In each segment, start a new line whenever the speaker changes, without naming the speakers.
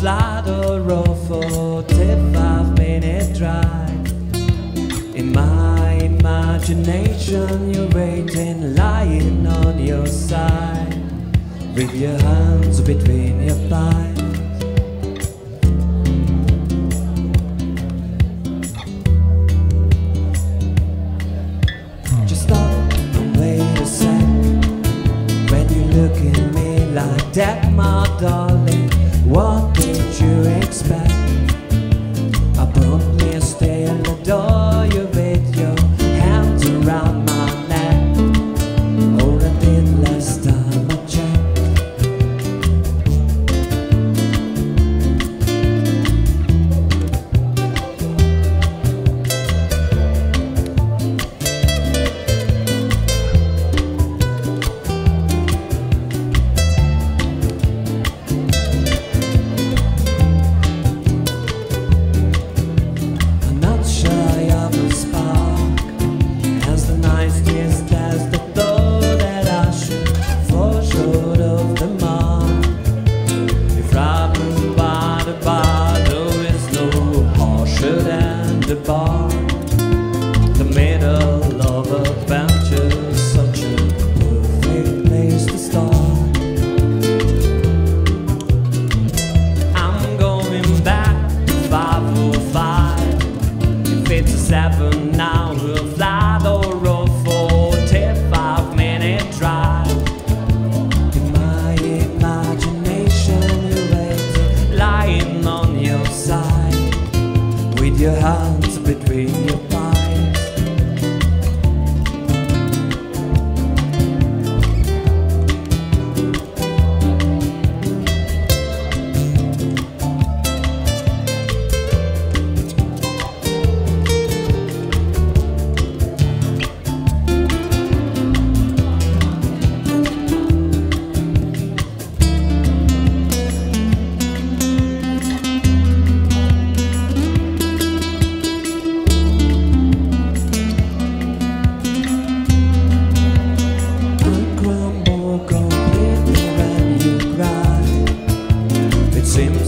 fly the road for 45 minute drive. In my imagination, you're waiting, lying on your side, with your hands between your thighs. the bar, the middle of a venture, such a perfect place to start. I'm going back to 505 if it's a 7 night. Thank you.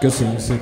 Que
sim, sim.